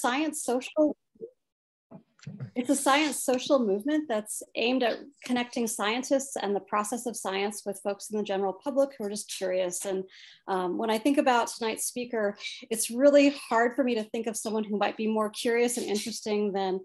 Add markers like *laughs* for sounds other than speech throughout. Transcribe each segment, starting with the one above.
science social it's a science social movement that's aimed at connecting scientists and the process of science with folks in the general public who are just curious. And um, when I think about tonight's speaker, it's really hard for me to think of someone who might be more curious and interesting than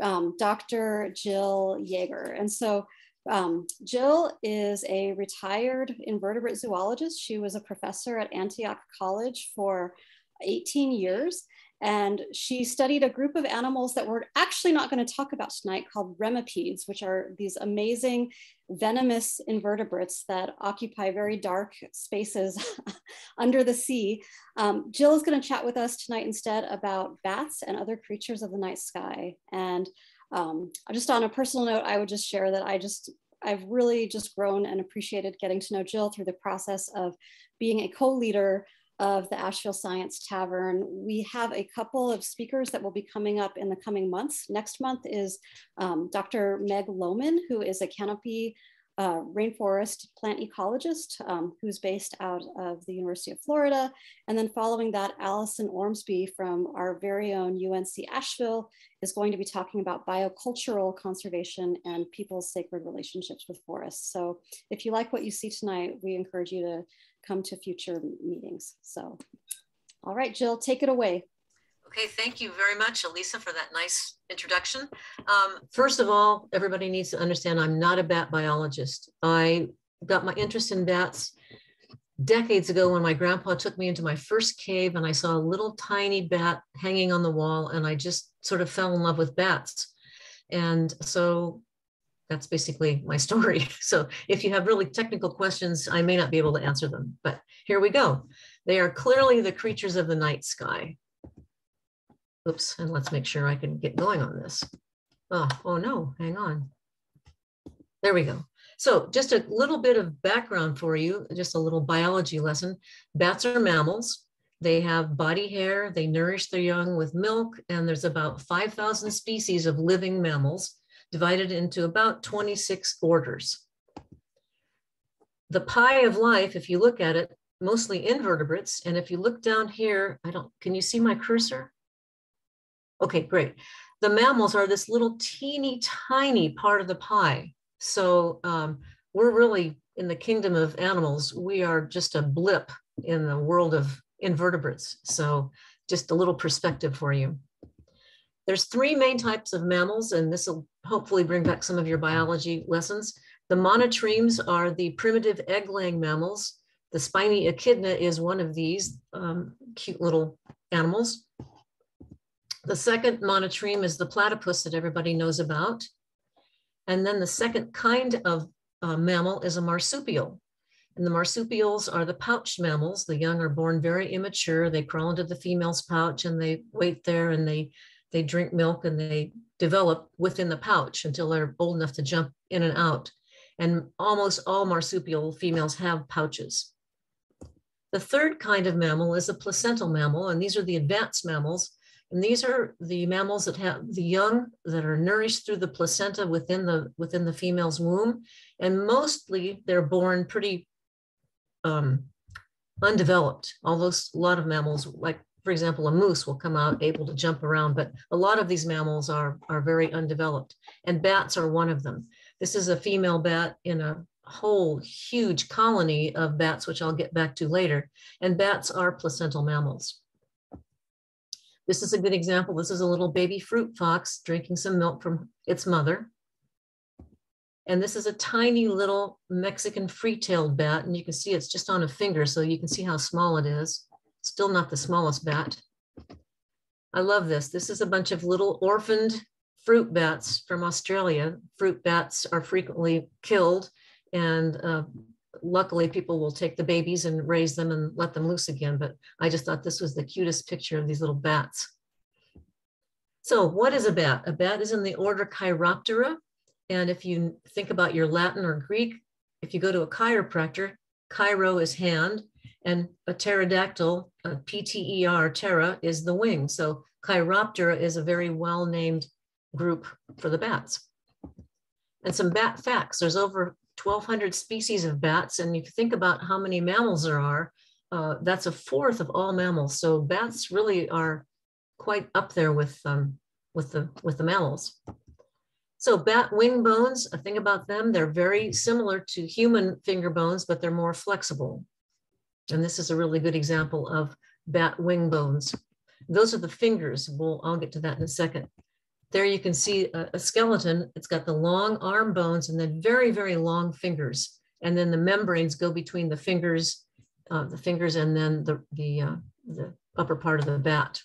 um, Dr. Jill Yager. And so um, Jill is a retired invertebrate zoologist. She was a professor at Antioch College for 18 years. And she studied a group of animals that we're actually not going to talk about tonight called remipedes, which are these amazing venomous invertebrates that occupy very dark spaces *laughs* under the sea. Um, Jill is going to chat with us tonight instead about bats and other creatures of the night sky. And um, just on a personal note, I would just share that I just I've really just grown and appreciated getting to know Jill through the process of being a co-leader of the Asheville Science Tavern. We have a couple of speakers that will be coming up in the coming months. Next month is um, Dr. Meg Lowman, who is a canopy uh, rainforest plant ecologist um, who's based out of the University of Florida. And then following that, Allison Ormsby from our very own UNC Asheville is going to be talking about biocultural conservation and people's sacred relationships with forests. So if you like what you see tonight, we encourage you to come to future meetings. So, all right, Jill, take it away. Okay, thank you very much, Elisa, for that nice introduction. Um, first of all, everybody needs to understand I'm not a bat biologist. I got my interest in bats decades ago when my grandpa took me into my first cave and I saw a little tiny bat hanging on the wall and I just sort of fell in love with bats. And so that's basically my story. *laughs* So if you have really technical questions, I may not be able to answer them, but here we go. They are clearly the creatures of the night sky. Oops, and let's make sure I can get going on this. Oh, oh no, hang on. There we go. So just a little bit of background for you, just a little biology lesson. Bats are mammals. They have body hair, they nourish their young with milk, and there's about 5,000 species of living mammals divided into about 26 orders. The pie of life, if you look at it, mostly invertebrates. And if you look down here, I don't, can you see my cursor? Okay, great. The mammals are this little teeny tiny part of the pie. So um, we're really in the kingdom of animals. We are just a blip in the world of invertebrates. So just a little perspective for you. There's three main types of mammals, and this will hopefully bring back some of your biology lessons. The monotremes are the primitive egg-laying mammals. The spiny echidna is one of these um, cute little animals. The second monotreme is the platypus that everybody knows about. And then the second kind of uh, mammal is a marsupial. And the marsupials are the pouched mammals. The young are born very immature. They crawl into the female's pouch and they wait there and they they drink milk and they develop within the pouch until they're old enough to jump in and out. And almost all marsupial females have pouches. The third kind of mammal is a placental mammal, and these are the advanced mammals. And these are the mammals that have the young that are nourished through the placenta within the within the female's womb, and mostly they're born pretty um, undeveloped. Although a lot of mammals, like for example, a moose will come out able to jump around, but a lot of these mammals are, are very undeveloped and bats are one of them. This is a female bat in a whole huge colony of bats, which I'll get back to later. And bats are placental mammals. This is a good example. This is a little baby fruit fox drinking some milk from its mother. And this is a tiny little Mexican free-tailed bat. And you can see it's just on a finger, so you can see how small it is. Still not the smallest bat. I love this. This is a bunch of little orphaned fruit bats from Australia. Fruit bats are frequently killed and uh, luckily people will take the babies and raise them and let them loose again. But I just thought this was the cutest picture of these little bats. So what is a bat? A bat is in the order Chiroptera. And if you think about your Latin or Greek, if you go to a chiropractor, chiro is hand, and a pterodactyl, a P-T-E-R, ptera, is the wing. So Chiroptera is a very well-named group for the bats. And some bat facts, there's over 1,200 species of bats. And if you think about how many mammals there are, uh, that's a fourth of all mammals. So bats really are quite up there with, um, with, the, with the mammals. So bat wing bones, a thing about them, they're very similar to human finger bones, but they're more flexible. And this is a really good example of bat wing bones. Those are the fingers. We'll, I'll get to that in a second. There you can see a, a skeleton. It's got the long arm bones and then very, very long fingers. And then the membranes go between the fingers, uh, the fingers and then the, the, uh, the upper part of the bat.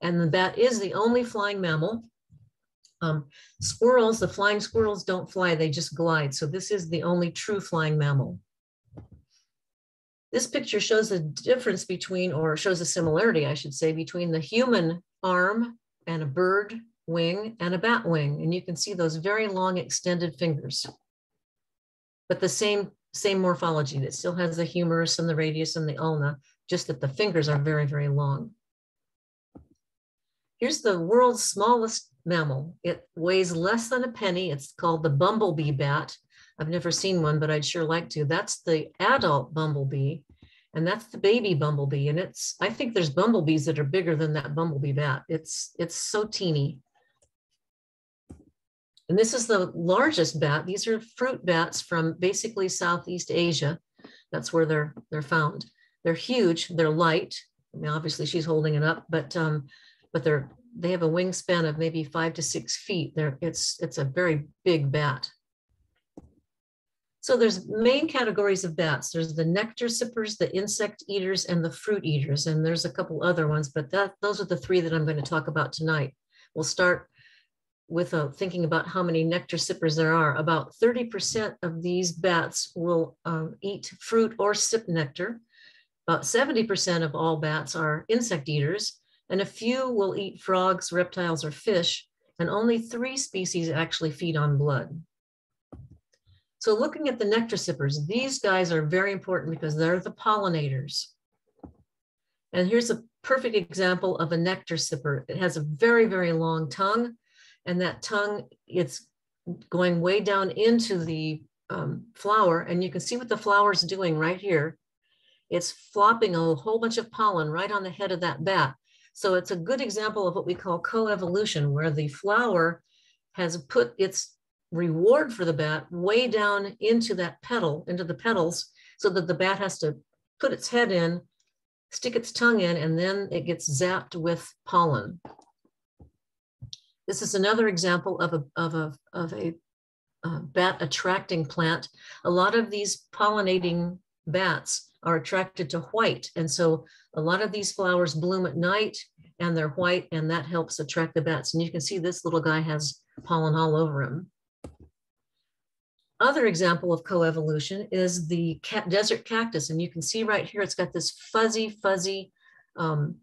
And the bat is the only flying mammal. Um, squirrels, the flying squirrels don't fly, they just glide. So this is the only true flying mammal. This picture shows a difference between, or shows a similarity, I should say, between the human arm and a bird wing and a bat wing. And you can see those very long extended fingers, but the same, same morphology that still has the humerus and the radius and the ulna, just that the fingers are very, very long. Here's the world's smallest mammal. It weighs less than a penny. It's called the bumblebee bat. I've never seen one, but I'd sure like to. That's the adult bumblebee, and that's the baby bumblebee. And it's, I think there's bumblebees that are bigger than that bumblebee bat. It's, it's so teeny. And this is the largest bat. These are fruit bats from basically Southeast Asia. That's where they're, they're found. They're huge, they're light. I mean, obviously she's holding it up, but, um, but they're, they have a wingspan of maybe five to six feet. They're, it's, it's a very big bat. So there's main categories of bats. There's the nectar sippers, the insect eaters, and the fruit eaters. And there's a couple other ones, but that those are the three that I'm going to talk about tonight. We'll start with uh, thinking about how many nectar sippers there are. About 30% of these bats will um, eat fruit or sip nectar. About 70% of all bats are insect eaters, and a few will eat frogs, reptiles, or fish, and only three species actually feed on blood. So looking at the nectar sippers, these guys are very important because they're the pollinators. And here's a perfect example of a nectar sipper. It has a very, very long tongue, and that tongue, it's going way down into the um, flower, and you can see what the flower is doing right here. It's flopping a whole bunch of pollen right on the head of that bat. So it's a good example of what we call coevolution, where the flower has put its reward for the bat way down into that petal, into the petals, so that the bat has to put its head in, stick its tongue in, and then it gets zapped with pollen. This is another example of a, of a, of a uh, bat attracting plant. A lot of these pollinating bats are attracted to white. And so a lot of these flowers bloom at night and they're white and that helps attract the bats. And you can see this little guy has pollen all over him other example of coevolution is the desert cactus. And you can see right here, it's got this fuzzy, fuzzy um,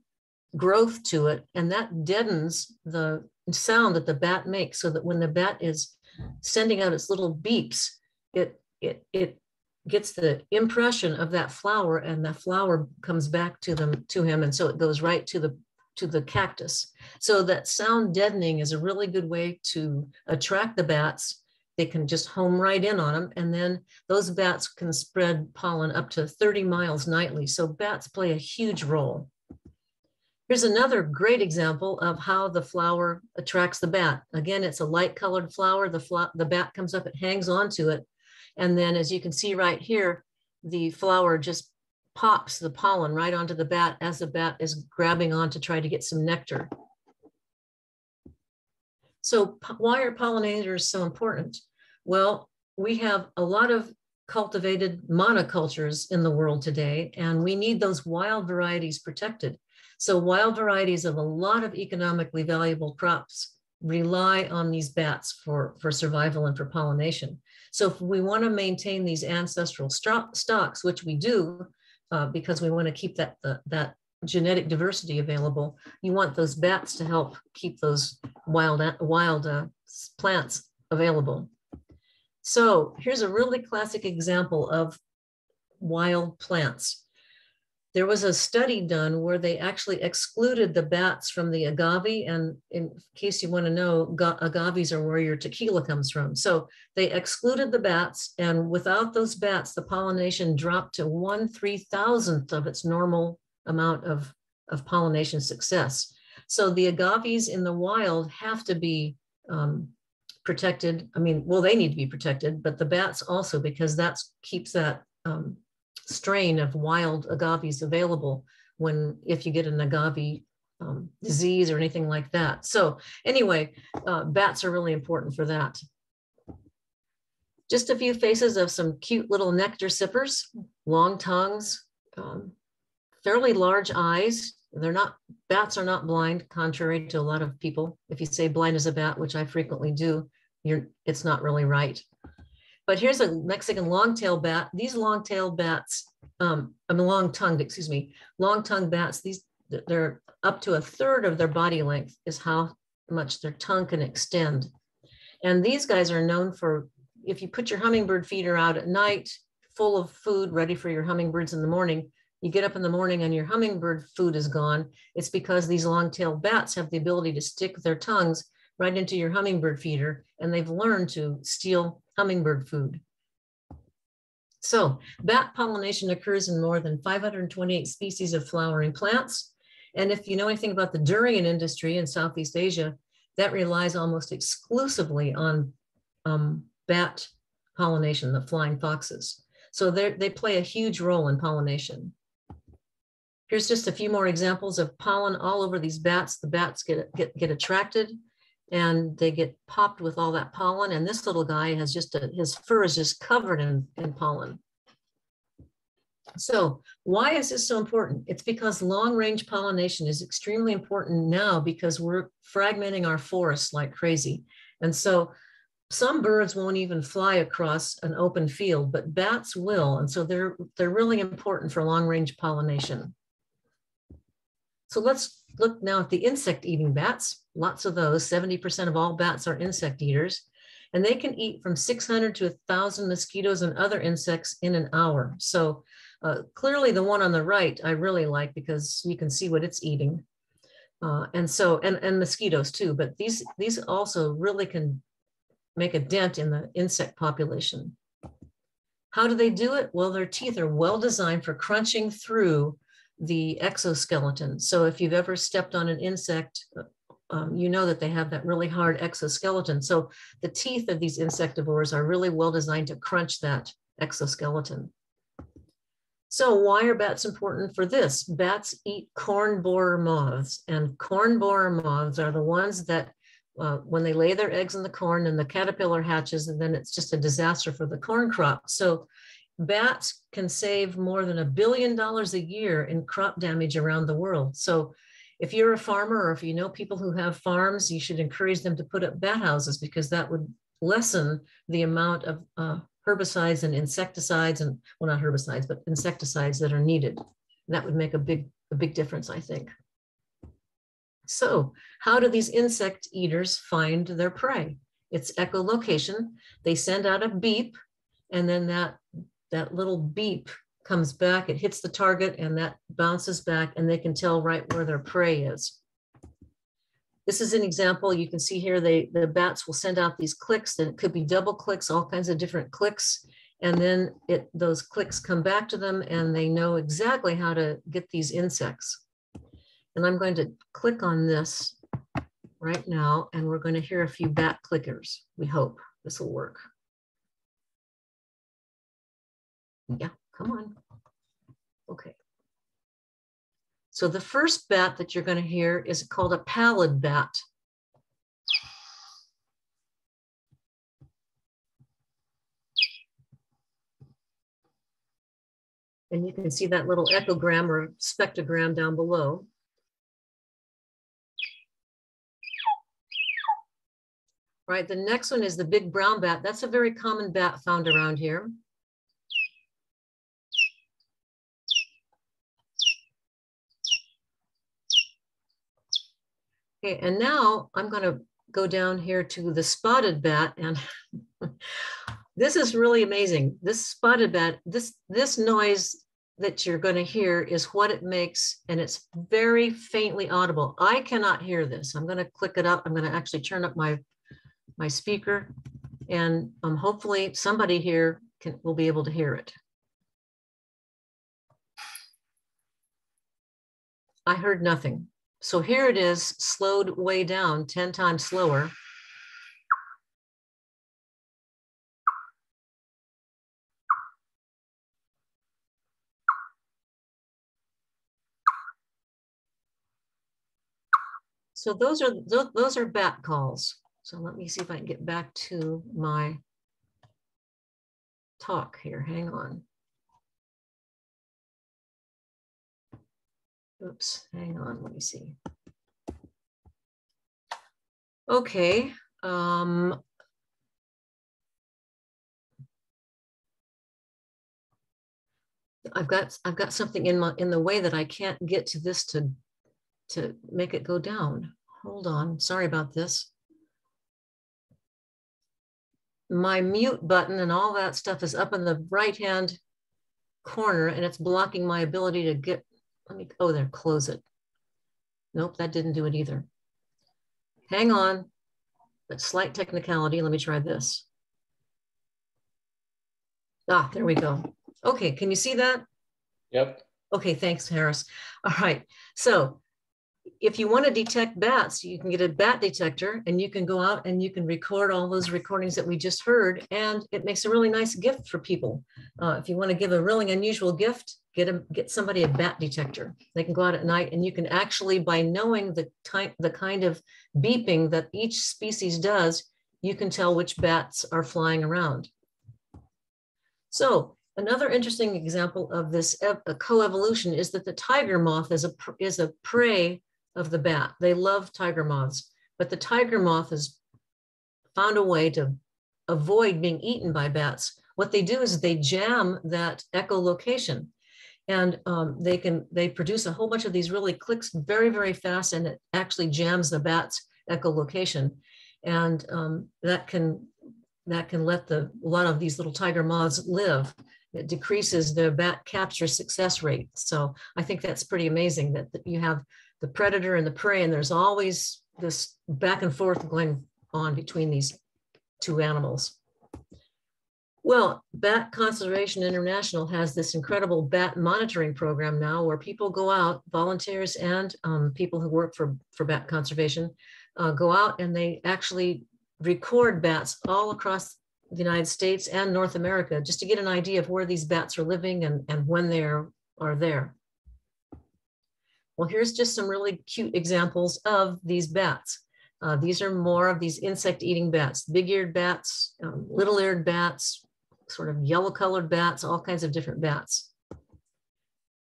growth to it. And that deadens the sound that the bat makes so that when the bat is sending out its little beeps, it, it, it gets the impression of that flower and that flower comes back to them to him. And so it goes right to the to the cactus. So that sound deadening is a really good way to attract the bats they can just home right in on them. And then those bats can spread pollen up to 30 miles nightly. So bats play a huge role. Here's another great example of how the flower attracts the bat. Again, it's a light colored flower. The, the bat comes up, it hangs onto it. And then as you can see right here, the flower just pops the pollen right onto the bat as the bat is grabbing on to try to get some nectar. So why are pollinators so important? Well, we have a lot of cultivated monocultures in the world today, and we need those wild varieties protected. So wild varieties of a lot of economically valuable crops rely on these bats for, for survival and for pollination. So if we want to maintain these ancestral stocks, which we do, uh, because we want to keep that, the, that genetic diversity available, you want those bats to help keep those wild, wild uh, plants available. So here's a really classic example of wild plants. There was a study done where they actually excluded the bats from the agave. And in case you want to know, agaves are where your tequila comes from. So they excluded the bats. And without those bats, the pollination dropped to one three thousandth of its normal amount of, of pollination success. So the agaves in the wild have to be um, protected. I mean, well, they need to be protected, but the bats also because that keeps that um, strain of wild agaves available when if you get an agave um, disease or anything like that. So anyway, uh, bats are really important for that. Just a few faces of some cute little nectar sippers, long tongues, um, fairly large eyes. They're not, bats are not blind, contrary to a lot of people. If you say blind as a bat, which I frequently do, you're, it's not really right. But here's a Mexican long-tailed bat. These long-tailed bats, um, I mean long-tongued, excuse me, long-tongued bats, these they're up to a third of their body length is how much their tongue can extend. And these guys are known for, if you put your hummingbird feeder out at night, full of food ready for your hummingbirds in the morning, you get up in the morning and your hummingbird food is gone. It's because these long-tailed bats have the ability to stick their tongues right into your hummingbird feeder, and they've learned to steal hummingbird food. So bat pollination occurs in more than 528 species of flowering plants. And if you know anything about the durian industry in Southeast Asia, that relies almost exclusively on um, bat pollination, the flying foxes. So they play a huge role in pollination. Here's just a few more examples of pollen all over these bats. The bats get, get, get attracted and they get popped with all that pollen. And this little guy has just, a, his fur is just covered in, in pollen. So why is this so important? It's because long range pollination is extremely important now because we're fragmenting our forests like crazy. And so some birds won't even fly across an open field, but bats will. And so they're, they're really important for long range pollination. So let's look now at the insect eating bats. Lots of those, 70% of all bats are insect eaters. And they can eat from 600 to 1,000 mosquitoes and other insects in an hour. So uh, clearly the one on the right I really like because you can see what it's eating. Uh, and so, and, and mosquitoes too, but these, these also really can make a dent in the insect population. How do they do it? Well, their teeth are well designed for crunching through the exoskeleton. So if you've ever stepped on an insect, um, you know that they have that really hard exoskeleton. So the teeth of these insectivores are really well designed to crunch that exoskeleton. So why are bats important for this? Bats eat corn borer moths and corn borer moths are the ones that uh, when they lay their eggs in the corn and the caterpillar hatches and then it's just a disaster for the corn crop. So bats can save more than a billion dollars a year in crop damage around the world. So if you're a farmer or if you know people who have farms, you should encourage them to put up bat houses because that would lessen the amount of uh, herbicides and insecticides and well not herbicides but insecticides that are needed. And that would make a big a big difference, I think. So how do these insect eaters find their prey? It's echolocation. They send out a beep and then that that little beep comes back, it hits the target and that bounces back and they can tell right where their prey is. This is an example. You can see here, they, the bats will send out these clicks and it could be double clicks, all kinds of different clicks. And then it, those clicks come back to them and they know exactly how to get these insects. And I'm going to click on this right now and we're going to hear a few bat clickers. We hope this will work. Yeah, come on. Okay. So the first bat that you're going to hear is called a pallid bat. And you can see that little echogram or spectrogram down below. Right, the next one is the big brown bat. That's a very common bat found around here. Okay, and now I'm going to go down here to the spotted bat and *laughs* this is really amazing. This spotted bat, this, this noise that you're going to hear is what it makes and it's very faintly audible. I cannot hear this. I'm going to click it up. I'm going to actually turn up my, my speaker and um, hopefully somebody here can, will be able to hear it. I heard nothing. So here it is slowed way down 10 times slower. So those are those are bat calls. So let me see if I can get back to my talk here. Hang on. Oops, hang on, let me see. Okay. Um, I've got I've got something in my in the way that I can't get to this to to make it go down. Hold on, sorry about this. My mute button and all that stuff is up in the right-hand corner and it's blocking my ability to get, let me, oh there, close it. Nope, that didn't do it either. Hang on, but slight technicality. Let me try this. Ah, there we go. Okay, can you see that? Yep. Okay, thanks, Harris. All right, so if you want to detect bats, you can get a bat detector and you can go out and you can record all those recordings that we just heard. And it makes a really nice gift for people. Uh, if you want to give a really unusual gift, get a, get somebody a bat detector. They can go out at night and you can actually, by knowing the type, the kind of beeping that each species does, you can tell which bats are flying around. So another interesting example of this coevolution is that the tiger moth is a, is a prey of the bat. They love tiger moths, but the tiger moth has found a way to avoid being eaten by bats. What they do is they jam that echolocation and um, they can they produce a whole bunch of these really clicks very very fast and it actually jams the bat's echolocation and um, that can that can let the a lot of these little tiger moths live it decreases the bat capture success rate so i think that's pretty amazing that, that you have the predator and the prey, and there's always this back and forth going on between these two animals. Well, Bat Conservation International has this incredible bat monitoring program now where people go out, volunteers and um, people who work for, for bat conservation, uh, go out and they actually record bats all across the United States and North America just to get an idea of where these bats are living and, and when they are, are there. Well, here's just some really cute examples of these bats. Uh, these are more of these insect eating bats, big-eared bats, um, little-eared bats, sort of yellow-colored bats, all kinds of different bats.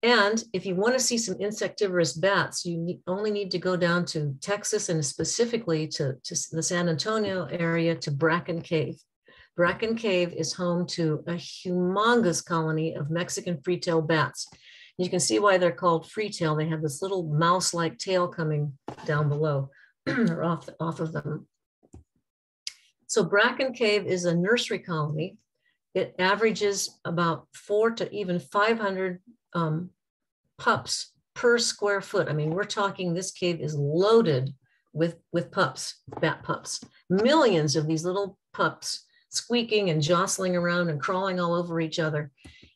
And if you want to see some insectivorous bats, you only need to go down to Texas and specifically to, to the San Antonio area to Bracken Cave. Bracken Cave is home to a humongous colony of Mexican free-tailed bats. You can see why they're called free tail. They have this little mouse-like tail coming down below *clears throat* or off, off of them. So Bracken Cave is a nursery colony. It averages about four to even 500 um, pups per square foot. I mean, we're talking this cave is loaded with, with pups, bat pups, millions of these little pups squeaking and jostling around and crawling all over each other.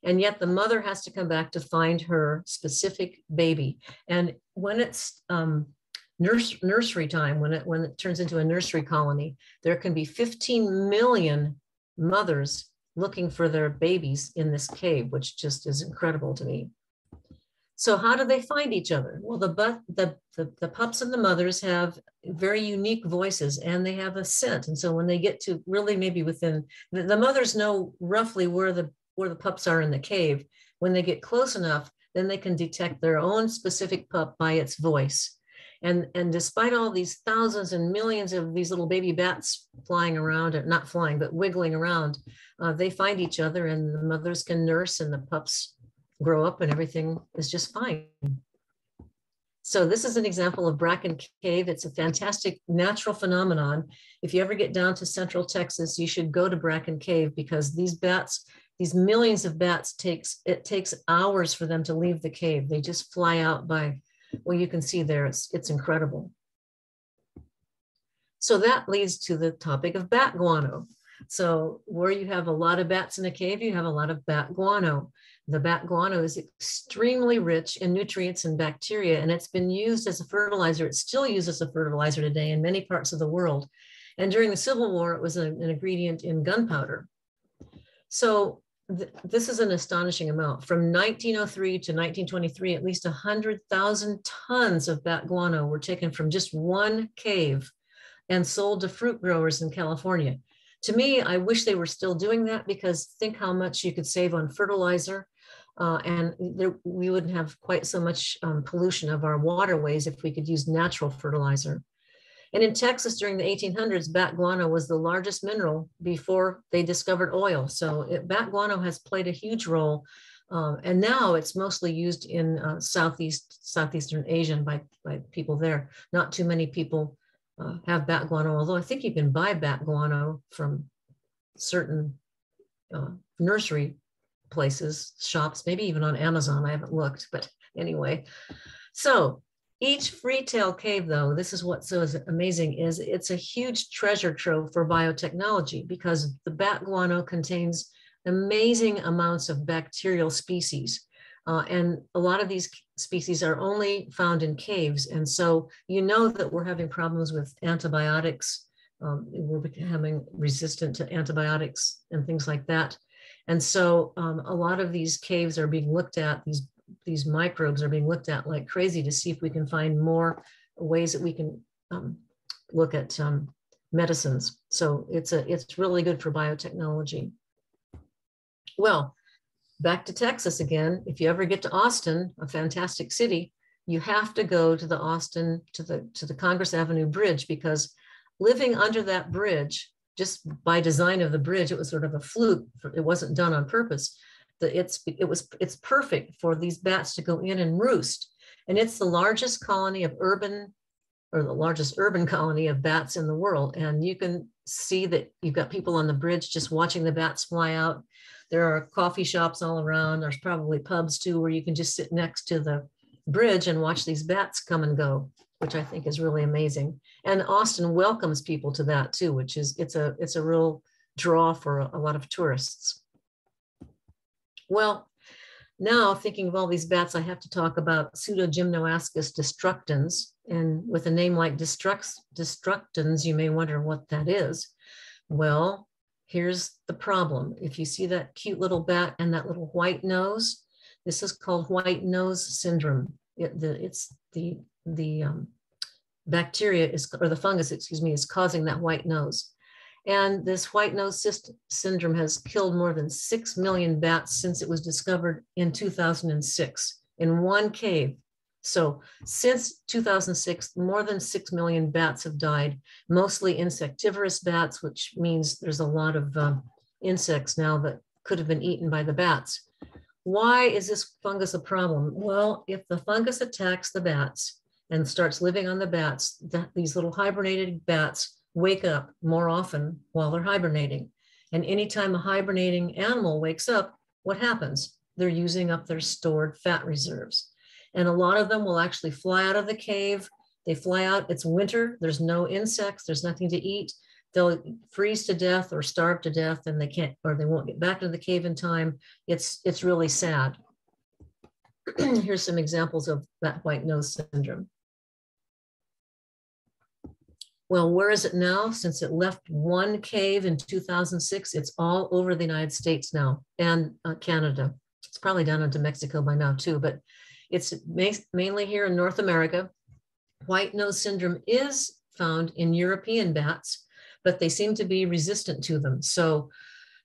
And yet the mother has to come back to find her specific baby. And when it's um, nurse, nursery time, when it, when it turns into a nursery colony, there can be 15 million mothers looking for their babies in this cave, which just is incredible to me. So how do they find each other? Well, the, the, the, the, pups and the mothers have very unique voices and they have a scent. And so when they get to really maybe within, the, the mothers know roughly where the where the pups are in the cave. When they get close enough, then they can detect their own specific pup by its voice. And, and despite all these thousands and millions of these little baby bats flying around, or not flying, but wiggling around, uh, they find each other and the mothers can nurse and the pups grow up and everything is just fine. So this is an example of Bracken Cave. It's a fantastic natural phenomenon. If you ever get down to central Texas, you should go to Bracken Cave because these bats these millions of bats takes it takes hours for them to leave the cave they just fly out by well you can see there it's it's incredible so that leads to the topic of bat guano So where you have a lot of bats in a cave, you have a lot of bat guano. The bat guano is extremely rich in nutrients and bacteria, and it's been used as a fertilizer. It's still used as a fertilizer today in many parts of the world. And during the Civil War, it was an, an ingredient in gunpowder. So th this is an astonishing amount. From 1903 to 1923, at least 100,000 tons of bat guano were taken from just one cave and sold to fruit growers in California. To me, I wish they were still doing that because think how much you could save on fertilizer. Uh, and there, we wouldn't have quite so much um, pollution of our waterways if we could use natural fertilizer. And in Texas during the 1800s, bat guano was the largest mineral before they discovered oil. So it, bat guano has played a huge role. Um, and now it's mostly used in uh, Southeast, Southeastern Asian by, by people there. Not too many people uh, have bat guano, although I think you can buy bat guano from certain uh, nursery places, shops, maybe even on Amazon. I haven't looked, but anyway. So each free-tail cave, though, this is what's so amazing, is it's a huge treasure trove for biotechnology because the bat guano contains amazing amounts of bacterial species. Uh, and a lot of these species are only found in caves. And so you know that we're having problems with antibiotics. Um, we're becoming resistant to antibiotics and things like that. And so um, a lot of these caves are being looked at, these, these microbes are being looked at like crazy to see if we can find more ways that we can um, look at um, medicines. So it's, a, it's really good for biotechnology. Well, back to Texas again. If you ever get to Austin, a fantastic city, you have to go to the Austin, to the, to the Congress Avenue Bridge because living under that bridge, just by design of the bridge, it was sort of a fluke. It wasn't done on purpose. The, it's, it was, it's perfect for these bats to go in and roost. And it's the largest colony of urban or the largest urban *laughs* colony of bats in the world. And you can see that you've got people on the bridge just watching the bats fly out. There are coffee shops all around. There's probably pubs too, where you can just sit next to the bridge and watch these bats come and go, which I think is really amazing. And Austin welcomes people to that too, which is, it's a, it's a real draw for a, a lot of tourists. Well, now thinking of all these bats, I have to talk about Pseudogymnoascus destructans. And with a name like destructans, you may wonder what that is. Well, Here's the problem. If you see that cute little bat and that little white nose, this is called white nose syndrome. It, the, it's the, the um, bacteria is, or the fungus, excuse me, is causing that white nose. And this white nose syndrome has killed more than 6 million bats since it was discovered in 2006 in one cave so since 2006, more than 6 million bats have died, mostly insectivorous bats, which means there's a lot of um, insects now that could have been eaten by the bats. Why is this fungus a problem? Well, if the fungus attacks the bats and starts living on the bats, these little hibernated bats wake up more often while they're hibernating. And anytime a hibernating animal wakes up, what happens? They're using up their stored fat reserves. And a lot of them will actually fly out of the cave. They fly out, it's winter, there's no insects, there's nothing to eat. They'll freeze to death or starve to death and they can't, or they won't get back to the cave in time. It's, it's really sad. *clears throat* Here's some examples of that white nose syndrome. Well, where is it now? Since it left one cave in 2006, it's all over the United States now and uh, Canada. It's probably down into Mexico by now too, but it's mainly here in North America. White nose syndrome is found in European bats, but they seem to be resistant to them. So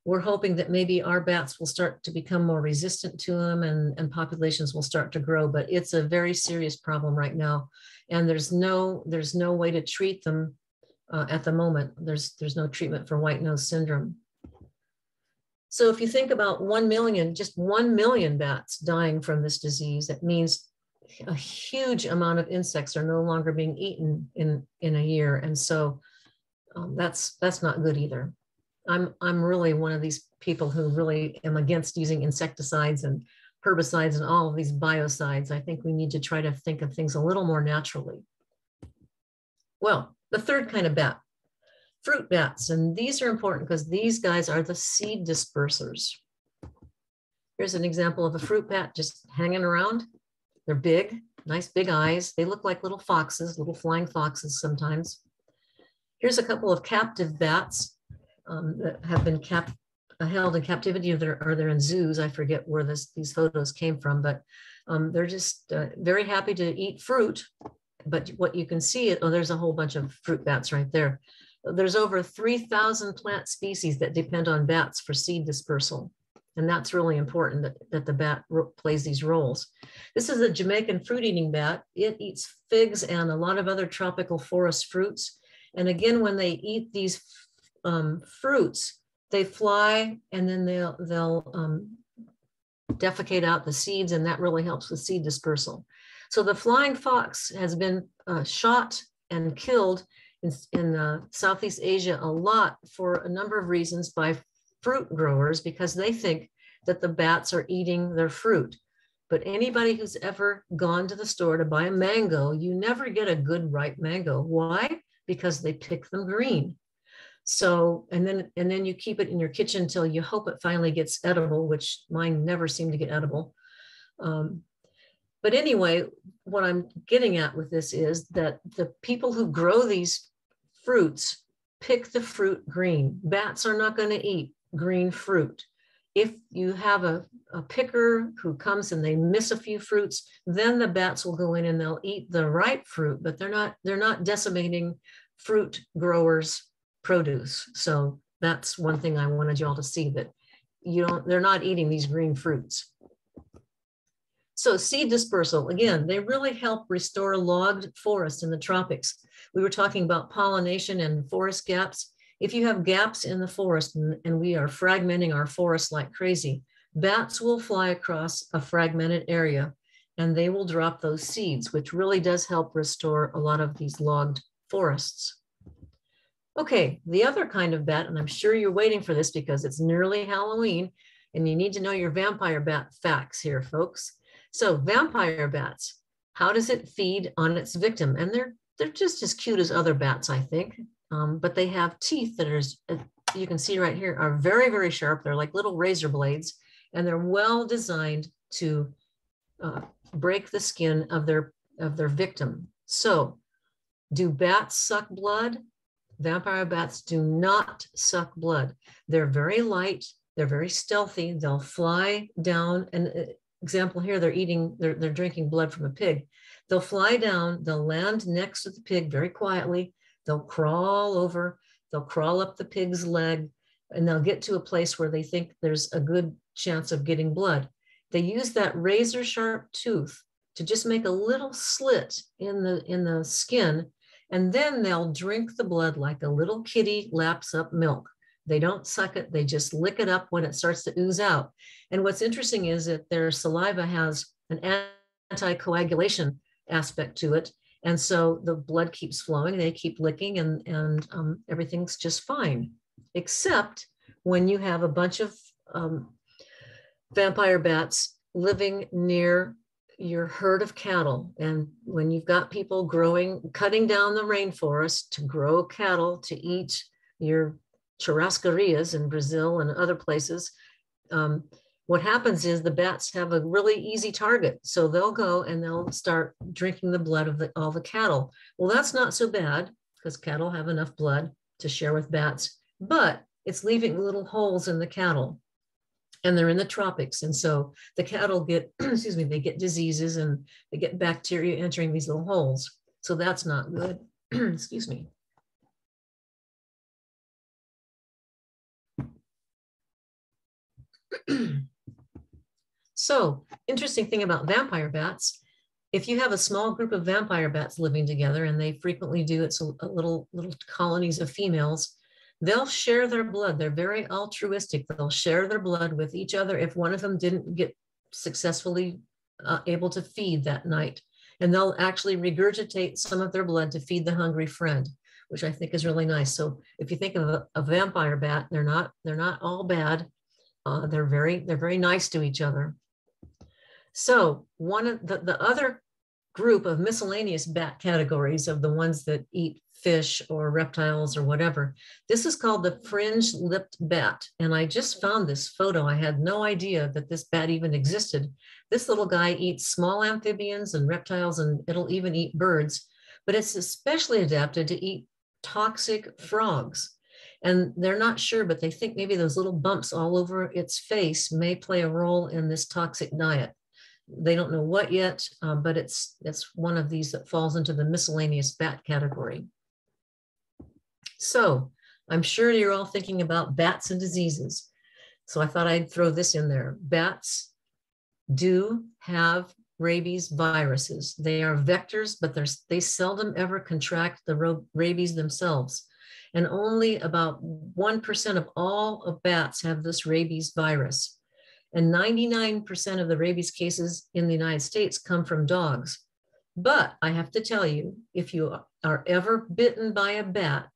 we're hoping that maybe our bats will start to become more resistant to them and, and populations will start to grow, but it's a very serious problem right now. And there's no, there's no way to treat them uh, at the moment. There's, there's no treatment for white nose syndrome. So if you think about 1 million, just 1 million bats dying from this disease, that means a huge amount of insects are no longer being eaten in, in a year. And so um, that's, that's not good either. I'm, I'm really one of these people who really am against using insecticides and herbicides and all of these biocides. I think we need to try to think of things a little more naturally. Well, the third kind of bat, fruit bats. And these are important because these guys are the seed dispersers. Here's an example of a fruit bat just hanging around. They're big, nice big eyes. They look like little foxes, little flying foxes sometimes. Here's a couple of captive bats um, that have been kept uh, held in captivity or they're, or they're in zoos. I forget where this, these photos came from, but um, they're just uh, very happy to eat fruit. But what you can see, oh, there's a whole bunch of fruit bats right there. There's over 3,000 plant species that depend on bats for seed dispersal. And that's really important that, that the bat plays these roles. This is a Jamaican fruit eating bat. It eats figs and a lot of other tropical forest fruits. And again, when they eat these um, fruits, they fly and then they'll, they'll um, defecate out the seeds and that really helps with seed dispersal. So the flying fox has been uh, shot and killed in, in uh, Southeast Asia a lot for a number of reasons by fruit growers because they think that the bats are eating their fruit. But anybody who's ever gone to the store to buy a mango, you never get a good ripe mango. Why? Because they pick them green. So, and then and then you keep it in your kitchen until you hope it finally gets edible, which mine never seem to get edible. Um, but anyway, what I'm getting at with this is that the people who grow these fruits pick the fruit green. Bats are not going to eat green fruit. If you have a, a picker who comes and they miss a few fruits, then the bats will go in and they'll eat the ripe fruit, but they're not they're not decimating fruit growers produce. So that's one thing I wanted you all to see that you don't, they're not eating these green fruits. So seed dispersal, again, they really help restore logged forests in the tropics. We were talking about pollination and forest gaps. If you have gaps in the forest and, and we are fragmenting our forest like crazy, bats will fly across a fragmented area and they will drop those seeds, which really does help restore a lot of these logged forests. Okay, the other kind of bat, and I'm sure you're waiting for this because it's nearly Halloween and you need to know your vampire bat facts here, folks. So vampire bats, how does it feed on its victim? And they're, they're just as cute as other bats, I think, um, but they have teeth that are, uh, you can see right here, are very, very sharp. They're like little razor blades and they're well designed to uh, break the skin of their, of their victim. So do bats suck blood? Vampire bats do not suck blood. They're very light, they're very stealthy. They'll fly down. And uh, example here, they're eating, they're, they're drinking blood from a pig. They'll fly down, they'll land next to the pig very quietly. They'll crawl over, they'll crawl up the pig's leg, and they'll get to a place where they think there's a good chance of getting blood. They use that razor sharp tooth to just make a little slit in the in the skin and then they'll drink the blood like a little kitty laps up milk. They don't suck it, they just lick it up when it starts to ooze out. And what's interesting is that their saliva has an anticoagulation aspect to it. And so the blood keeps flowing, they keep licking, and, and um, everything's just fine, except when you have a bunch of um, vampire bats living near your herd of cattle. And when you've got people growing, cutting down the rainforest to grow cattle to eat your churrascarias in Brazil and other places, um, what happens is the bats have a really easy target. So they'll go and they'll start drinking the blood of the, all the cattle. Well, that's not so bad because cattle have enough blood to share with bats, but it's leaving little holes in the cattle and they're in the tropics. And so the cattle get, *clears throat* excuse me, they get diseases and they get bacteria entering these little holes. So that's not good. *clears throat* excuse me. *clears throat* so interesting thing about vampire bats, if you have a small group of vampire bats living together and they frequently do, it's a, a little, little colonies of females, they'll share their blood. They're very altruistic. They'll share their blood with each other if one of them didn't get successfully uh, able to feed that night. And they'll actually regurgitate some of their blood to feed the hungry friend, which I think is really nice. So if you think of a, a vampire bat, they're not they're not all bad. Uh, they're very they're very nice to each other. So one of the, the other group of miscellaneous bat categories of the ones that eat fish or reptiles or whatever. This is called the fringe lipped bat. And I just found this photo. I had no idea that this bat even existed. This little guy eats small amphibians and reptiles, and it'll even eat birds, but it's especially adapted to eat toxic frogs. And they're not sure, but they think maybe those little bumps all over its face may play a role in this toxic diet they don't know what yet, um, but it's it's one of these that falls into the miscellaneous bat category. So I'm sure you're all thinking about bats and diseases. So I thought I'd throw this in there. Bats do have rabies viruses. They are vectors, but they seldom ever contract the rabies themselves. And only about 1% of all of bats have this rabies virus. And 99% of the rabies cases in the United States come from dogs. But I have to tell you, if you are ever bitten by a bat,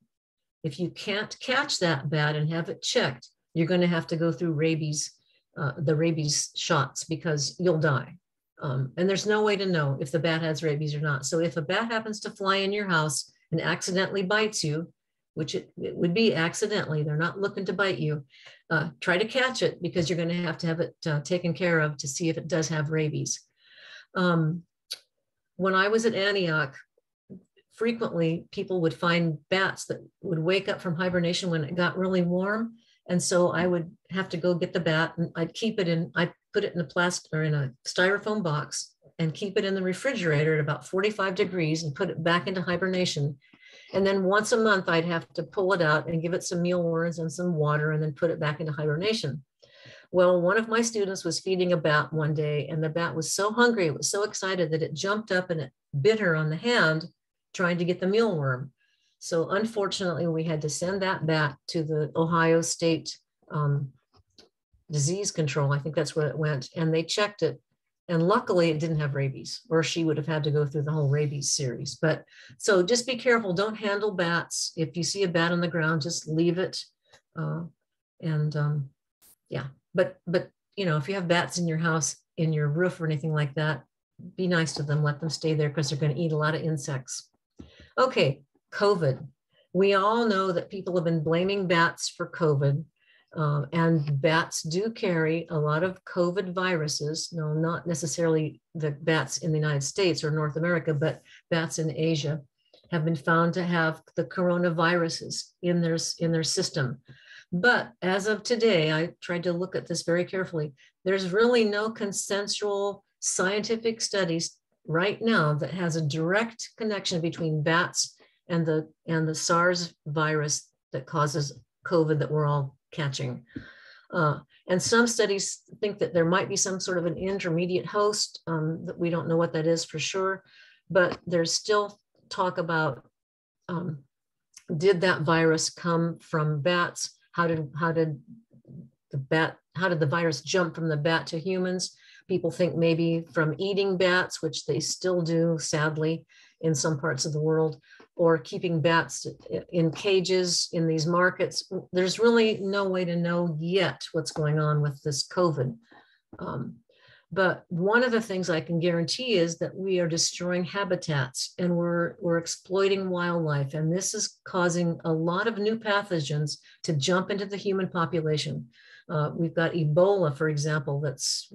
if you can't catch that bat and have it checked, you're going to have to go through rabies, uh, the rabies shots because you'll die. Um, and there's no way to know if the bat has rabies or not. So if a bat happens to fly in your house and accidentally bites you, which it, it would be accidentally, they're not looking to bite you, uh, try to catch it because you're going to have to have it uh, taken care of to see if it does have rabies. Um, when I was at Antioch, frequently people would find bats that would wake up from hibernation when it got really warm. And so I would have to go get the bat and I'd keep it in, I put it in a plastic or in a styrofoam box and keep it in the refrigerator at about 45 degrees and put it back into hibernation. And then once a month, I'd have to pull it out and give it some mealworms and some water and then put it back into hibernation. Well, one of my students was feeding a bat one day, and the bat was so hungry, it was so excited that it jumped up and it bit her on the hand trying to get the mealworm. So unfortunately, we had to send that bat to the Ohio State um, Disease Control. I think that's where it went. And they checked it. And luckily it didn't have rabies or she would have had to go through the whole rabies series. But so just be careful. Don't handle bats. If you see a bat on the ground just leave it. Uh, and um, yeah. But but you know if you have bats in your house in your roof or anything like that be nice to them. Let them stay there because they're going to eat a lot of insects okay covid we all know that people have been blaming bats for covid um, and bats do carry a lot of COVID viruses. No, not necessarily the bats in the United States or North America, but bats in Asia have been found to have the coronaviruses in their, in their system. But as of today, I tried to look at this very carefully. There's really no consensual scientific studies right now that has a direct connection between bats and the and the SARS virus that causes COVID that we're all catching. Uh, and some studies think that there might be some sort of an intermediate host um, that we don't know what that is for sure, but there's still talk about um, did that virus come from bats? How did how did the bat how did the virus jump from the bat to humans? People think maybe from eating bats, which they still do, sadly, in some parts of the world, or keeping bats in cages in these markets. There's really no way to know yet what's going on with this COVID. Um, but one of the things I can guarantee is that we are destroying habitats and we're, we're exploiting wildlife. And this is causing a lot of new pathogens to jump into the human population. Uh, we've got Ebola, for example, that's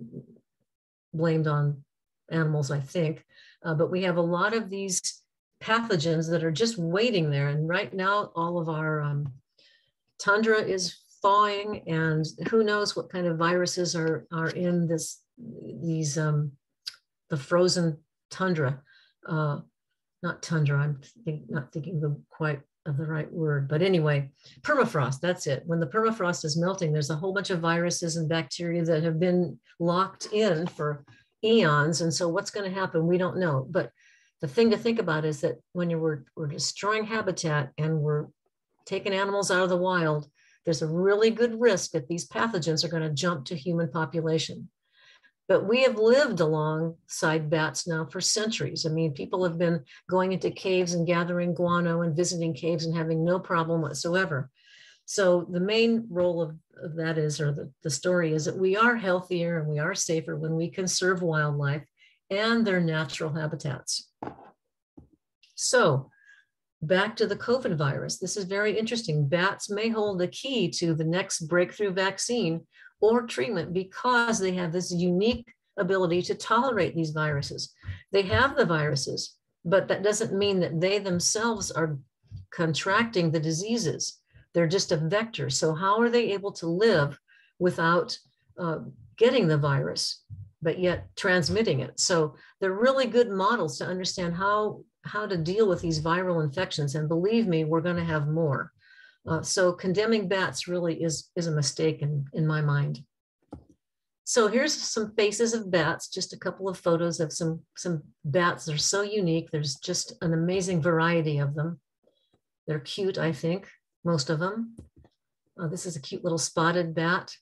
blamed on animals, I think. Uh, but we have a lot of these pathogens that are just waiting there. And right now, all of our um, tundra is thawing, and who knows what kind of viruses are are in this these um, the frozen tundra. Uh, not tundra. I'm think, not thinking the quite of the right word, but anyway, permafrost. That's it. When the permafrost is melting, there's a whole bunch of viruses and bacteria that have been locked in for eons. And so, what's going to happen? We don't know. But the thing to think about is that when we're, we're destroying habitat and we're taking animals out of the wild, there's a really good risk that these pathogens are going to jump to human population. But we have lived alongside bats now for centuries. I mean, people have been going into caves and gathering guano and visiting caves and having no problem whatsoever. So the main role of, that is, or the, the story is that we are healthier and we are safer when we conserve wildlife and their natural habitats. So back to the COVID virus. This is very interesting. Bats may hold the key to the next breakthrough vaccine or treatment because they have this unique ability to tolerate these viruses. They have the viruses, but that doesn't mean that they themselves are contracting the diseases. They're just a vector. So, how are they able to live without uh, getting the virus, but yet transmitting it? So, they're really good models to understand how, how to deal with these viral infections. And believe me, we're going to have more. Uh, so, condemning bats really is, is a mistake in, in my mind. So here's some faces of bats, just a couple of photos of some, some bats. They're so unique. There's just an amazing variety of them. They're cute, I think, most of them. Uh, this is a cute little spotted bat.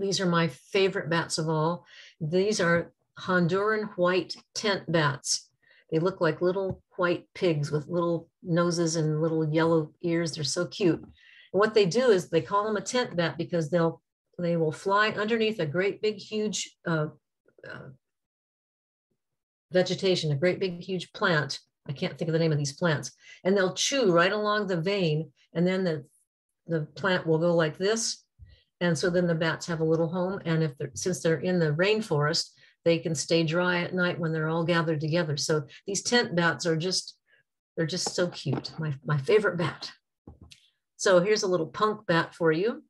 These are my favorite bats of all. These are Honduran white tent bats. They look like little white pigs with little noses and little yellow ears. They're so cute. And what they do is they call them a tent bat because they'll they will fly underneath a great big huge uh, uh, vegetation, a great big huge plant. I can't think of the name of these plants. And they'll chew right along the vein. And then the, the plant will go like this. And so then the bats have a little home. And if they're, since they're in the rainforest, they can stay dry at night when they're all gathered together. So these tent bats are just, they're just so cute. My, my favorite bat. So here's a little punk bat for you.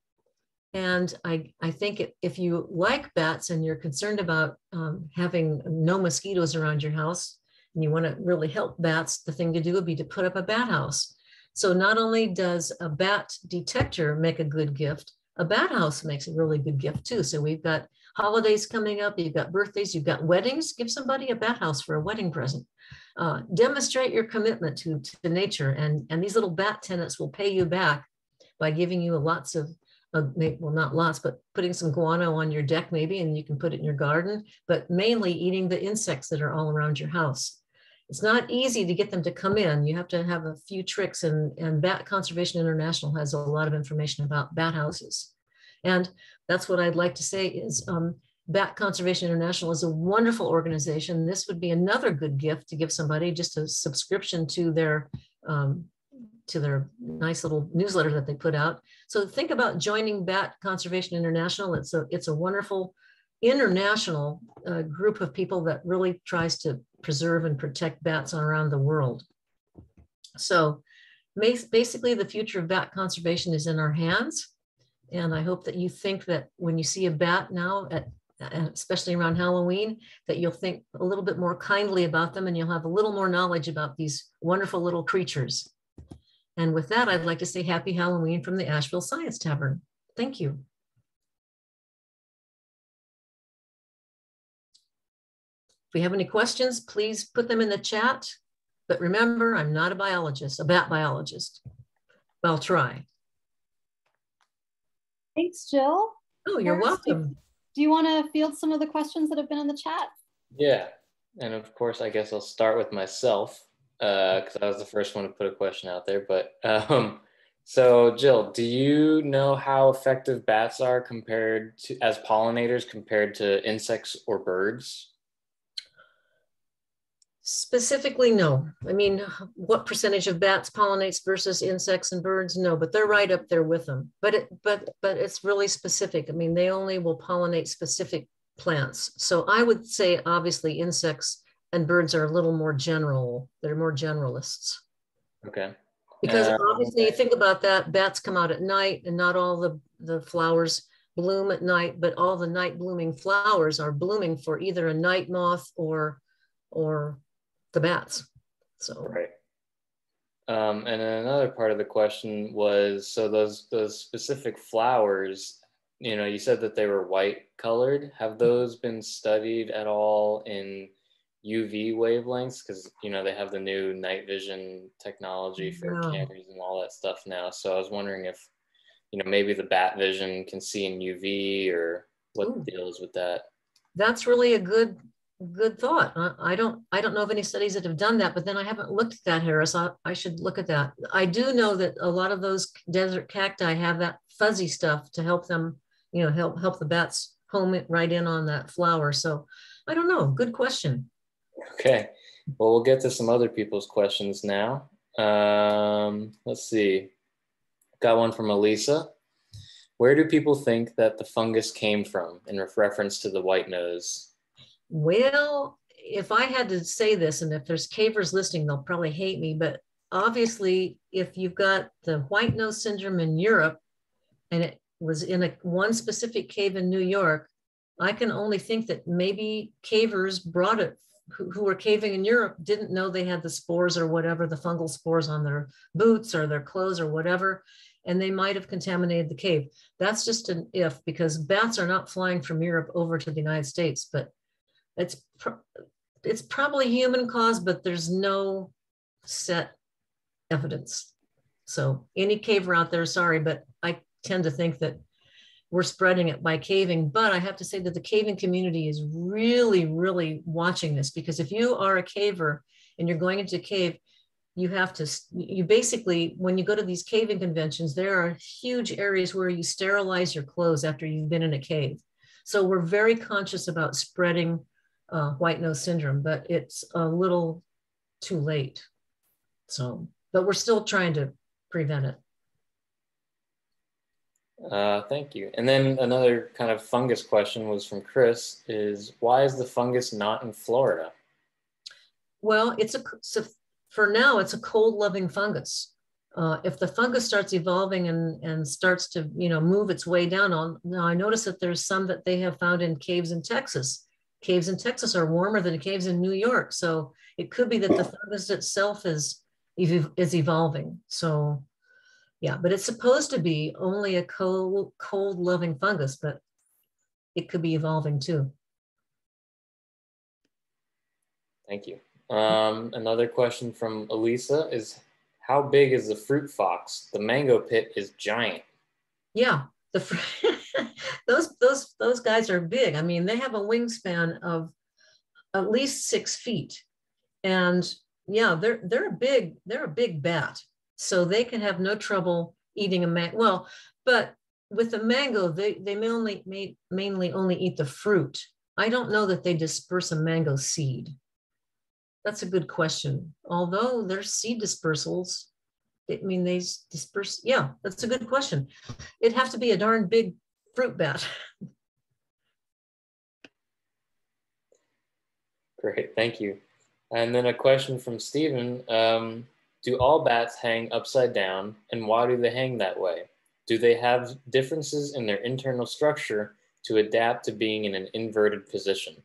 And I, I think if you like bats and you're concerned about um, having no mosquitoes around your house and you want to really help bats, the thing to do would be to put up a bat house. So not only does a bat detector make a good gift, a bat house makes a really good gift too. So we've got holidays coming up, you've got birthdays, you've got weddings, give somebody a bat house for a wedding present. Uh, demonstrate your commitment to, to nature and, and these little bat tenants will pay you back by giving you lots of uh, well, not lots, but putting some guano on your deck maybe, and you can put it in your garden, but mainly eating the insects that are all around your house. It's not easy to get them to come in. You have to have a few tricks and, and Bat Conservation International has a lot of information about bat houses. And that's what I'd like to say is um, Bat Conservation International is a wonderful organization. This would be another good gift to give somebody just a subscription to their um, to their nice little newsletter that they put out. So think about joining Bat Conservation International. It's a it's a wonderful international uh, group of people that really tries to preserve and protect bats around the world. So basically the future of bat conservation is in our hands. And I hope that you think that when you see a bat now, at, uh, especially around Halloween, that you'll think a little bit more kindly about them and you'll have a little more knowledge about these wonderful little creatures. And with that, I'd like to say happy Halloween from the Asheville Science Tavern. Thank you. If we have any questions, please put them in the chat. But remember, I'm not a biologist, a bat biologist. But I'll try. Thanks, Jill. Oh, you're welcome. Do you want to field some of the questions that have been in the chat? Yeah. And of course, I guess I'll start with myself because uh, I was the first one to put a question out there. But *laughs* um, so, Jill, do you know how effective bats are compared to as pollinators compared to insects or birds? Specifically, no. I mean, what percentage of bats pollinates versus insects and birds? No, but they're right up there with them. But it, but but it's really specific. I mean, they only will pollinate specific plants. So I would say, obviously, insects and birds are a little more general. They're more generalists. Okay. Because uh, obviously, you think about that, bats come out at night, and not all the the flowers bloom at night, but all the night blooming flowers are blooming for either a night moth or or the bats. So right. Um, and then another part of the question was so those those specific flowers, you know, you said that they were white colored. Have those been studied at all in UV wavelengths because you know they have the new night vision technology for yeah. cameras and all that stuff now. So I was wondering if you know maybe the bat vision can see in UV or what Ooh. the deal is with that. That's really a good good thought. I, don't I don't know of any studies that have done that, but then I haven't looked at that, Harris. I, I should look at that. I do know that a lot of those desert cacti have that fuzzy stuff to help them, you know, help help the bats home it right in on that flower. So I don't know. Good question. Okay. Well, we'll get to some other people's questions now. Um, let's see. Got one from Elisa. Where do people think that the fungus came from in reference to the white nose? Well, if I had to say this, and if there's cavers listening, they'll probably hate me, but obviously, if you've got the white nose syndrome in Europe and it was in a one specific cave in New York, I can only think that maybe cavers brought it who, who were caving in Europe didn't know they had the spores or whatever, the fungal spores on their boots or their clothes or whatever, and they might have contaminated the cave. That's just an if because bats are not flying from Europe over to the United States, but it's it's probably human cause, but there's no set evidence. So any caver out there, sorry, but I tend to think that we're spreading it by caving. But I have to say that the caving community is really, really watching this because if you are a caver and you're going into a cave, you have to, you basically, when you go to these caving conventions, there are huge areas where you sterilize your clothes after you've been in a cave. So we're very conscious about spreading uh, white nose syndrome, but it's a little too late. So, but we're still trying to prevent it. Uh, thank you. And then another kind of fungus question was from Chris is why is the fungus not in Florida? Well, it's a, so for now, it's a cold loving fungus. Uh, if the fungus starts evolving and, and starts to, you know, move its way down on, now I notice that there's some that they have found in caves in Texas. Caves in Texas are warmer than caves in New York. So it could be that the fungus itself is, is evolving. So yeah, but it's supposed to be only a cold, cold loving fungus, but it could be evolving too. Thank you. Um, another question from Elisa is how big is the fruit fox? The mango pit is giant. Yeah, the *laughs* *laughs* those those those guys are big. I mean, they have a wingspan of at least six feet, and yeah, they're they're a big they're a big bat so they can have no trouble eating a mango. Well, but with the mango, they, they mainly, may, mainly only eat the fruit. I don't know that they disperse a mango seed. That's a good question. Although there's seed dispersals, I mean, they disperse. Yeah, that's a good question. It'd have to be a darn big fruit bat. *laughs* Great, thank you. And then a question from Stephen. Um, do all bats hang upside down, and why do they hang that way? Do they have differences in their internal structure to adapt to being in an inverted position?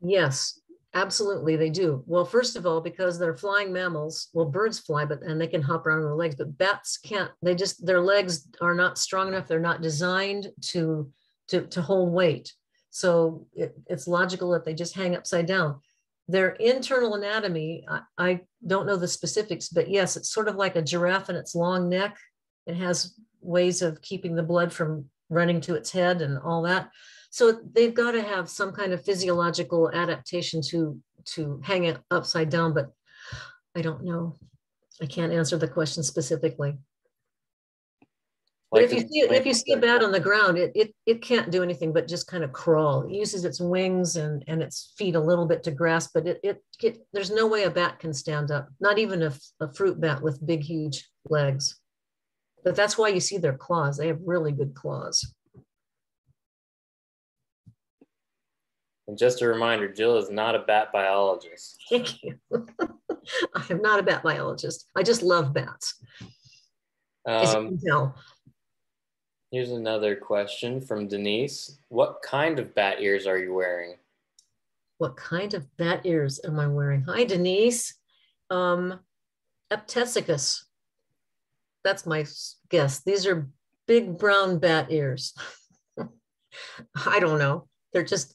Yes, absolutely, they do. Well, first of all, because they're flying mammals, well, birds fly, but and they can hop around on their legs, but bats can't. They just their legs are not strong enough. They're not designed to to to hold weight. So it, it's logical that they just hang upside down their internal anatomy, I, I, don't know the specifics, but yes, it's sort of like a giraffe and its long neck. It has ways of keeping the blood from running to its head and all that. So they've got to have some kind of physiological adaptation to to hang it upside down, but I don't know. I can't answer the question specifically. But if you see if you see a bat on the ground, it, it it can't do anything but just kind of crawl. It uses its wings and and its feet a little bit to grasp, but it it, it there's no way a bat can stand up. Not even a, a fruit bat with big huge legs. But that's why you see their claws. They have really good claws. And just a reminder, Jill is not a bat biologist. *laughs* Thank you. *laughs* I am not a bat biologist. I just love bats. Um, As you can tell. Here's another question from Denise. What kind of bat ears are you wearing? What kind of bat ears am I wearing? Hi, Denise. Um, Eptesicus. That's my guess. These are big brown bat ears. *laughs* I don't know. They're just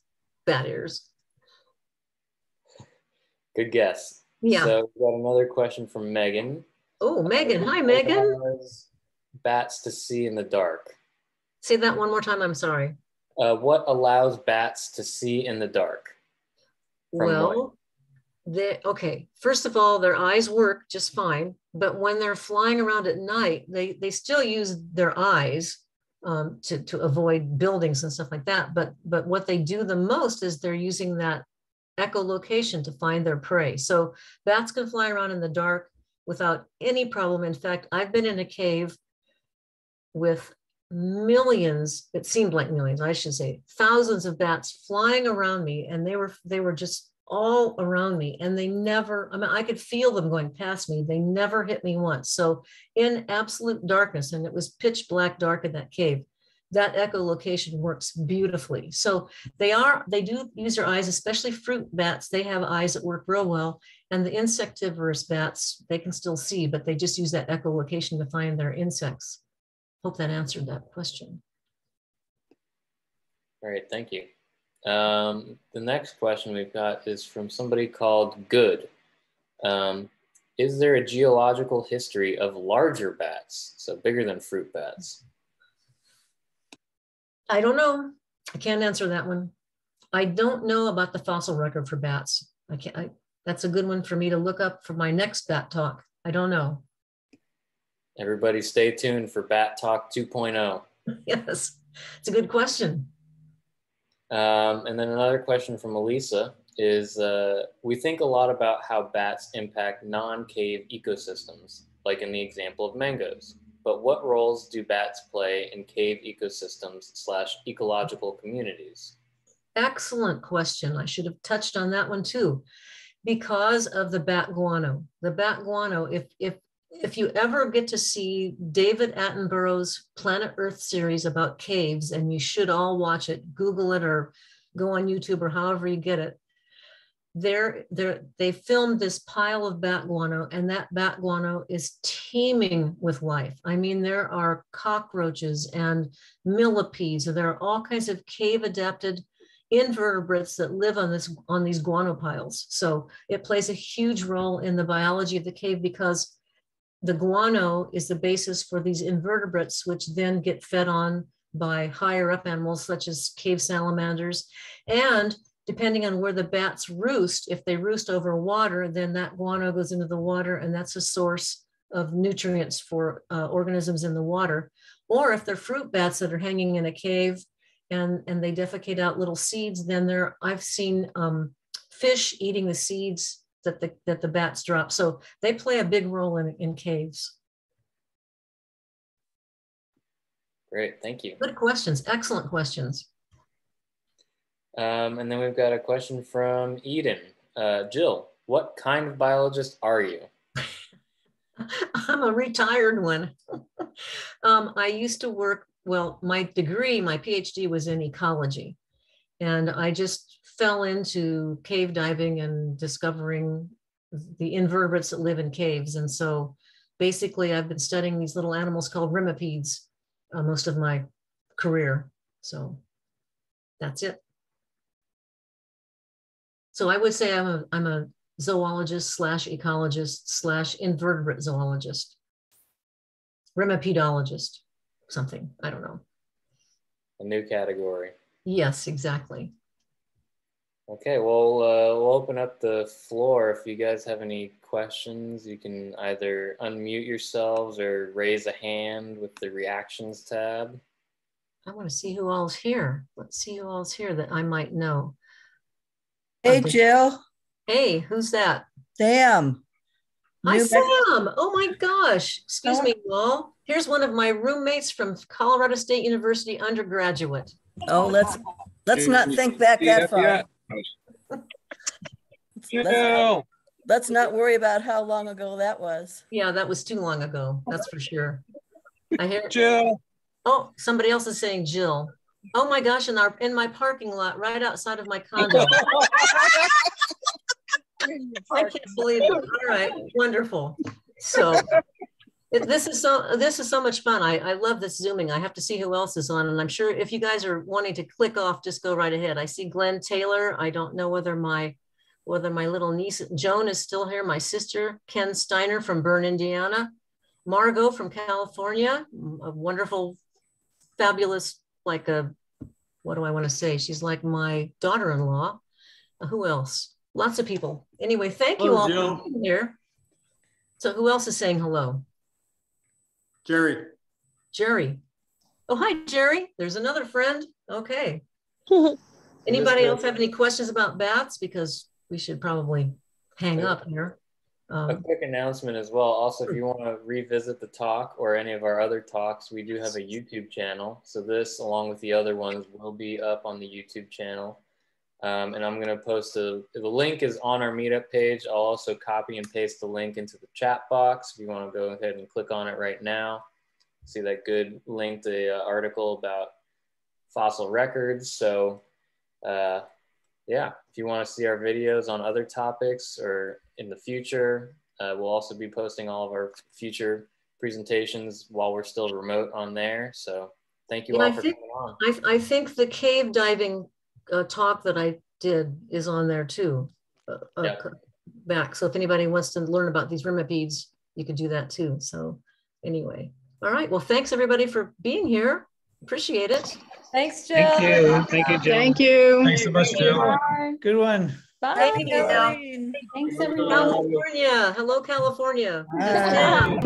bat ears. Good guess. Yeah. So we got another question from Megan. Oh, Megan. Hi, Megan. Bats to see in the dark. Say that one more time. I'm sorry. Uh, what allows bats to see in the dark? Well, they okay. First of all, their eyes work just fine, but when they're flying around at night, they they still use their eyes um, to to avoid buildings and stuff like that. But but what they do the most is they're using that echolocation to find their prey. So bats can fly around in the dark without any problem. In fact, I've been in a cave with millions, it seemed like millions, I should say, thousands of bats flying around me. And they were they were just all around me and they never i mean i could feel them going past me. They never hit me once. So in absolute darkness and it was pitch black dark in that cave that echolocation works beautifully. So they are they do use their eyes especially fruit bats. They have eyes that work real well and the insectivorous bats they can still see but they just use that echolocation to find their insects. Hope that answered that question. All right thank you um, the next question we've got is from somebody called Good. Um, is there a geological history of larger bats, so bigger than fruit bats? I don't know. I can't answer that one. I don't know about the fossil record for bats. I can't. I, that's a good one for me to look up for my next bat talk. I don't know. Everybody, stay tuned for Bat Talk 2.0. *laughs* yes, it's a good question. Um, and then another question from Elisa is uh, we think a lot about how bats impact non-cave ecosystems, like in the example of mangoes. But what roles do bats play in cave ecosystems slash ecological communities? Excellent question. I should have touched on that one too. Because of the bat guano. The bat guano, if, if if you ever get to see David Attenborough's Planet Earth series about caves, and you should all watch it, Google it or go on YouTube or however you get it. There, there, they filmed this pile of bat guano, and that bat guano is teeming with life. I mean, there are cockroaches and millipedes, and there are all kinds of cave-adapted invertebrates that live on this on these guano piles. So it plays a huge role in the biology of the cave because the guano is the basis for these invertebrates, which then get fed on by higher up animals such as cave salamanders. And depending on where the bats roost, if they roost over water, then that guano goes into the water and that's a source of nutrients for uh, organisms in the water. Or if they're fruit bats that are hanging in a cave and, and they defecate out little seeds, then there I've seen um, fish eating the seeds that the, that the bats drop. So they play a big role in, in caves. Great, thank you. Good questions, excellent questions. Um, and then we've got a question from Eden. Uh, Jill, what kind of biologist are you? *laughs* I'm a retired one. *laughs* um, I used to work, well, my degree, my PhD was in ecology. And I just fell into cave diving and discovering the invertebrates that live in caves. And so basically, I've been studying these little animals called remipedes uh, most of my career. So that's it. So I would say I'm a, I'm a zoologist slash ecologist slash invertebrate zoologist, remipedologist, something, I don't know. A new category. Yes, exactly. Okay, well, uh, we'll open up the floor. If you guys have any questions, you can either unmute yourselves or raise a hand with the reactions tab. I want to see who all's here. Let's see who all's here that I might know. Hey, Jill. Hey, who's that? Sam. Hi, New Sam. Oh my gosh. Excuse oh. me, all. Here's one of my roommates from Colorado State University undergraduate. Oh, let's let's not think back that far let's, let's not worry about how long ago that was. Yeah, that was too long ago. That's for sure. I hear *laughs* Jill. Oh, somebody else is saying Jill. Oh my gosh, in our in my parking lot right outside of my condo. *laughs* I can't believe it. All right, wonderful. So it, this is so this is so much fun. I, I love this zooming. I have to see who else is on, and I'm sure if you guys are wanting to click off, just go right ahead. I see Glenn Taylor. I don't know whether my whether my little niece Joan is still here. My sister Ken Steiner from Berne, Indiana. Margot from California, a wonderful, fabulous, like a what do I want to say? She's like my daughter-in-law. Who else? Lots of people. Anyway, thank you all for being here. So who else is saying hello? Jerry. Jerry. Oh, hi, Jerry. There's another friend. Okay. *laughs* Anybody else have any questions about bats? Because we should probably hang up here. A Um, quick announcement as well. Also, if you want to revisit the talk or any of our other talks, we do have a YouTube channel. So this, along with the other ones, will be up on the YouTube channel. Um, and I'm going to post a, the link is on our meetup page. I'll also copy and paste the link into the chat box if you want to go ahead and click on it right now. See that good link, the uh, article about fossil records. So, uh, yeah, if you want to see our videos on other topics or in the future, uh, we'll also be posting all of our future presentations while we're still remote on there. So thank you all I for think- coming on. I, I think the cave diving uh, talk that I did is on there too. uh, uh, Yeah. Back. So if anybody wants to learn about these remipedes, you could do that too. So anyway, all right. Well, thanks everybody for being here. Appreciate it. Thanks, Jill. Thank you. Thank you, Jill. Thank you. Thanks so much, Jill. Bye. Good one. Thank you, Bye. Thanks, everyone. California. Hello, California. Hi.